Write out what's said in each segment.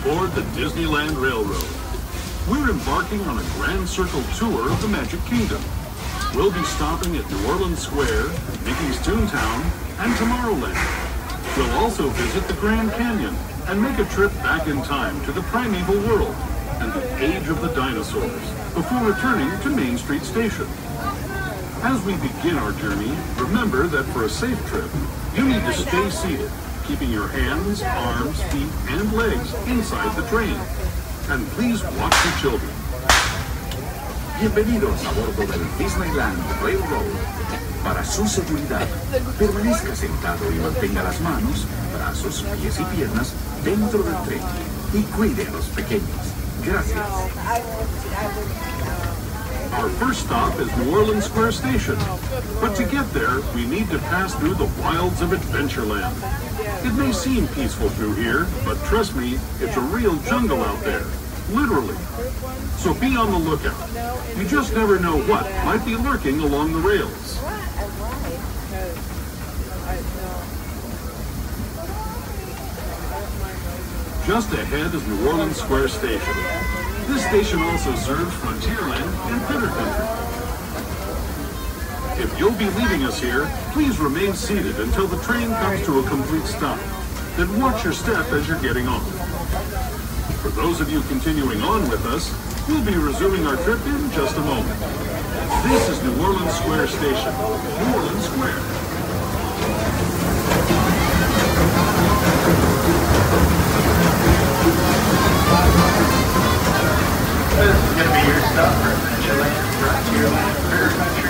Aboard the Disneyland Railroad. We're embarking on a grand circle tour of the Magic Kingdom. We'll be stopping at New Orleans Square, Mickey's Toontown, and Tomorrowland. We'll also visit the Grand Canyon and make a trip back in time to the primeval world and the age of the dinosaurs before returning to Main Street Station. As we begin our journey, remember that for a safe trip, you need to stay seated, keeping your hands, arms, feet, and legs inside the train. And please watch your children. Bienvenidos a bordo del Disneyland Railroad. Para su seguridad, permanezca sentado y mantenga las manos, brazos, pies y piernas dentro del tren y cuide a los pequeños. Gracias. Our first stop is New Orleans Square Station. But to get there, we need to pass through the wilds of Adventureland. It may seem peaceful through here, but trust me, it's a real jungle out there. Literally. So be on the lookout. You just never know what might be lurking along the rails. Just ahead is New Orleans Square Station. This station also serves Frontierland and Critter Country. If you'll be leaving us here, please remain seated until the train comes to a complete stop. Then watch your step as you're getting off. For those of you continuing on with us, we'll be resuming our trip in just a moment. This is New Orleans Square Station, New Orleans Square. This is going to be your stop for Adventureland, Frontierland,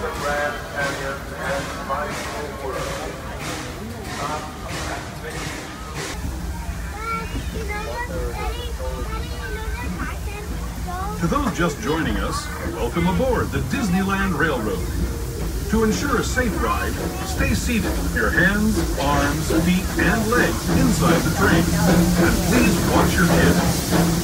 the Grand Canyon and World. To those just joining us, welcome aboard the Disneyland Railroad. To ensure a safe ride, stay seated with your hands, arms, feet, and legs inside the train. And please watch your kids.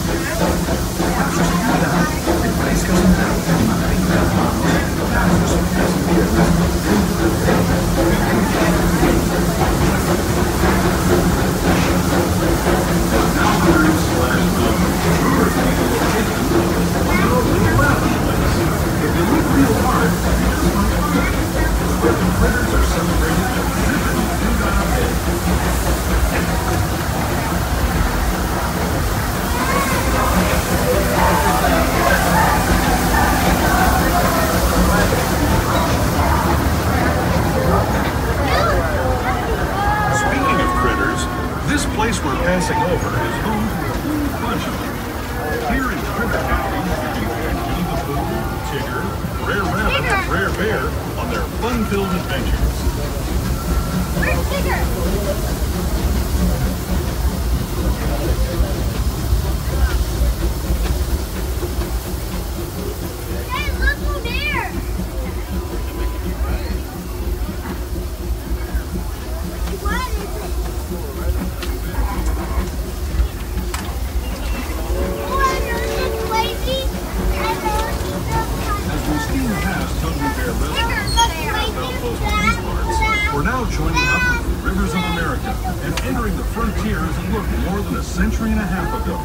Entering the frontiers that look more than a century and a half ago.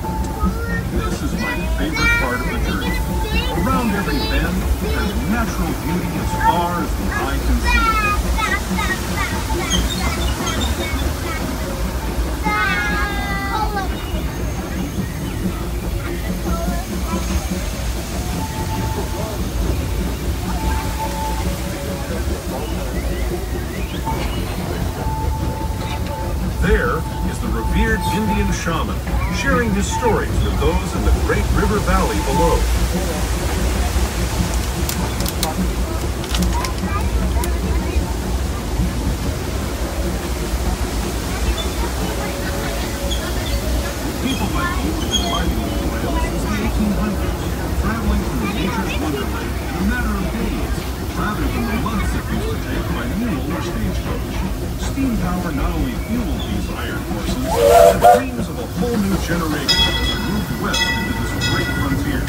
This is my favorite part of the journey. Around every bend, there's natural beauty as far as the eye can see. There is the revered Indian shaman, sharing his stories with those in the Great River Valley below. People might be even inviting 1800s, traveling through nature's wonderland in a matter of days, rather than the months it used to take by mule or stagecoach. Steam power not only fueled these iron horses, but the dreams of a whole new generation it moved west into this great frontier.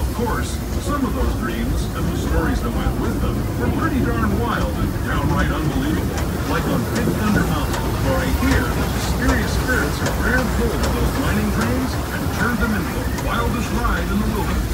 Of course, some of those dreams and the stories that went with them were pretty darn wild and downright unbelievable. Like on Big Thunder Mountain, where I hear that mysterious spirits have grabbed hold of those mining trains and turned them into the wildest ride in the wilderness.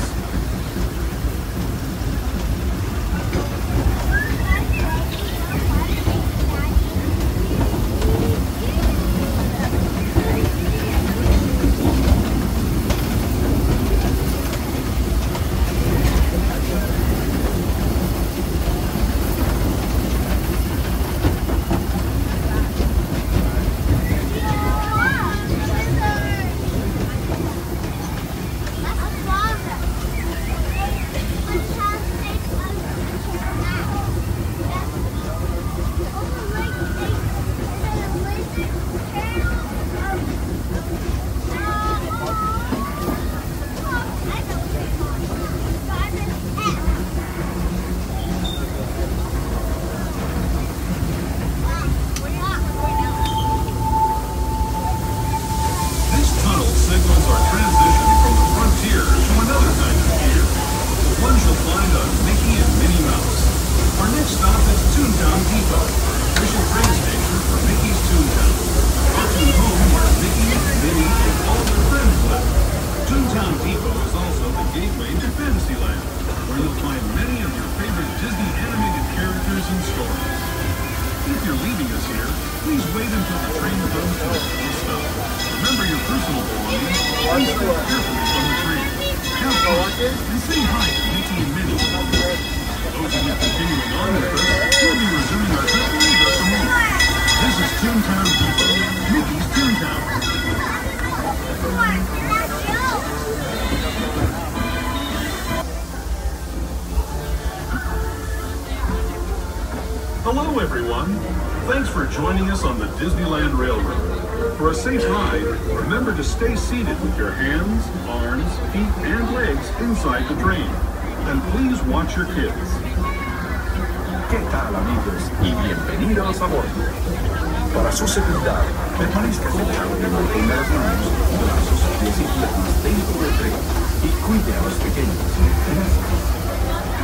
This tunnel signals our transition from the frontier to another kind of gear. The ones you'll find on Mickey and Minnie Mouse. Our next stop is Toontown Depot, official train station for Mickey's Toontown. Brought to home where Mickey, Minnie, and all their friends live. Toontown Depot is also the gateway to Fantasyland, where you'll find many of your favorite Disney animated characters and stories. If you're leaving us here, please wait until the train comes to a full stop. Remember your personal belongings and step carefully from the train. Have fun and all of friends. Toontown Depot is also the gateway to Fantasyland, where you'll find many of your favorite Disney animated characters and stories. If you're leaving us here, please wait until the train goes to a full stop. Remember your personal belongings, and step carefully from the train. Count the watches and say hi to Mickey and Minnie. Those you continuing on with Hello, everyone. Thanks for joining us on the Disneyland Railroad. For a safe ride, remember to stay seated with your hands, arms, feet, and legs inside the train. And please watch your kids. ¿Qué tal amigos? Y bienvenidos a bordo. Para su seguridad, permanezca sentado y mantenga las manos, brazos, pies y piernas dentro del tren y cuide a los pequeños. Gracias.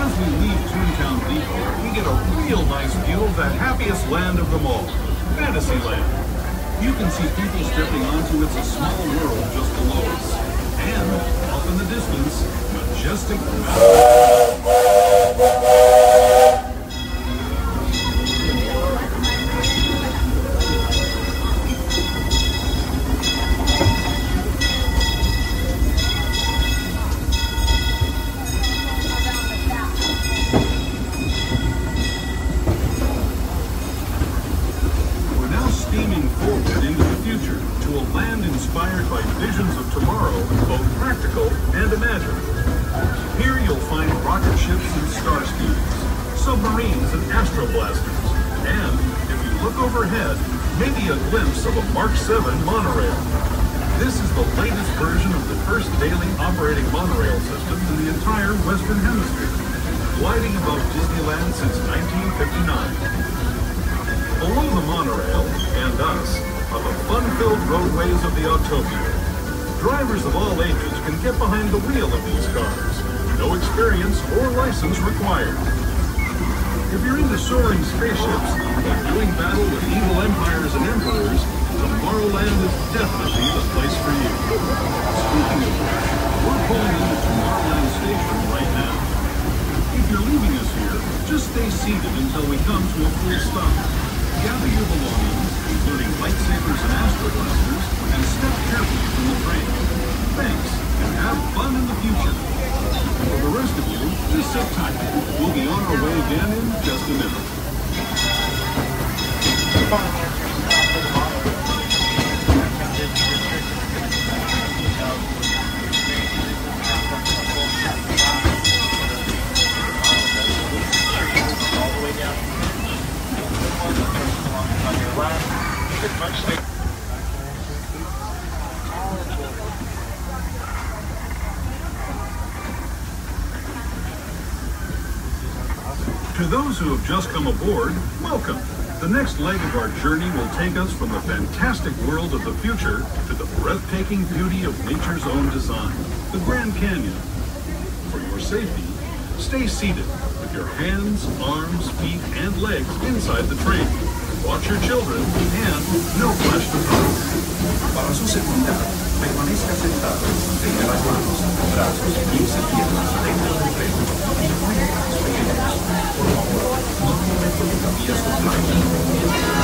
As we leave Toontown Depot, we get a real nice view of the happiest land of them all, Fantasyland. You can see people stepping onto It's a Small World just below us. And, off in the distance, majestic mountains. Overhead, maybe a glimpse of a Mark 7 monorail. This is the latest version of the first daily operating monorail system in the entire Western Hemisphere, gliding above Disneyland since 1959. Below the monorail, and us, are the fun-filled roadways of the Autopia. Drivers of all ages can get behind the wheel of these cars. No experience or license required. If you're into soaring spaceships and doing battle with evil empires and emperors, Tomorrowland is definitely the place for you. Speaking of which, we're pulling into Tomorrowland Station right now. If you're leaving us here, just stay seated until we come to a full stop. Gather your belongings, including lightsabers and astroblasters, and step carefully from the train. Thanks, and have fun in the future. And For the rest of you, sit tight. We'll be on our way again in just a minute. To those who have just come aboard, welcome. The next leg of our journey will take us from the fantastic world of the future to the breathtaking beauty of nature's own design, the Grand Canyon. For your safety, stay seated with your hands, arms, feet, and legs inside the train. Watch your children and no flash to Para su permanezca sentado y mantenga las manos, brazos, pies y piernas dentro del tren. Y cuide a los pequeños. Por favor, no tomen fotografías con flash.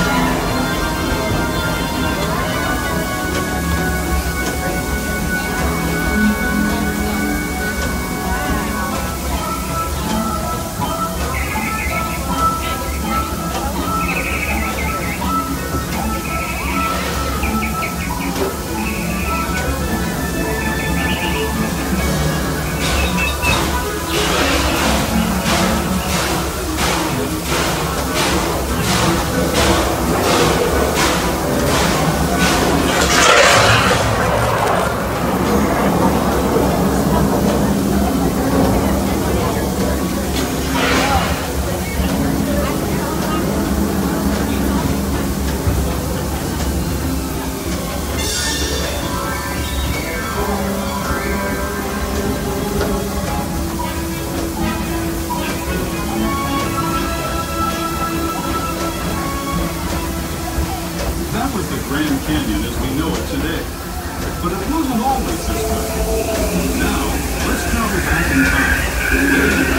Yeah.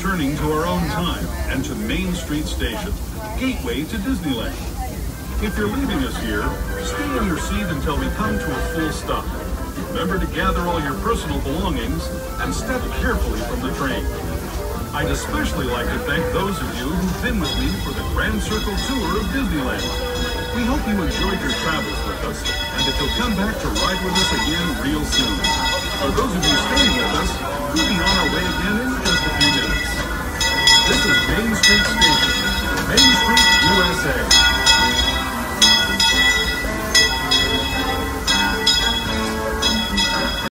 Returning to our own time and to Main Street Station, gateway to Disneyland. If you're leaving us here, stay in your seat until we come to a full stop. Remember to gather all your personal belongings and step carefully from the train. I'd especially like to thank those of you who've been with me for the Grand Circle Tour of Disneyland. We hope you enjoyed your travels with us and that you'll come back to ride with us again real soon. For those of you staying with us, we'll be on our way again in This is Main Street Station, Main Street, USA.